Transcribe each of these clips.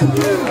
Yeah.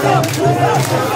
Cruzação, cruzação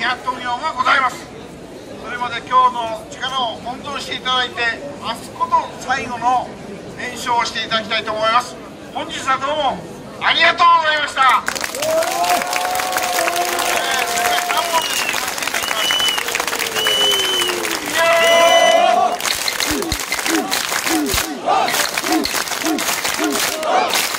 200トン量がございます。それまで今日の力を温存していただいて明日こそ最後の燃焼をしていただきたいと思います。本日はどうもありがとうございました、えー、3本で進みましていただきます。イエーイ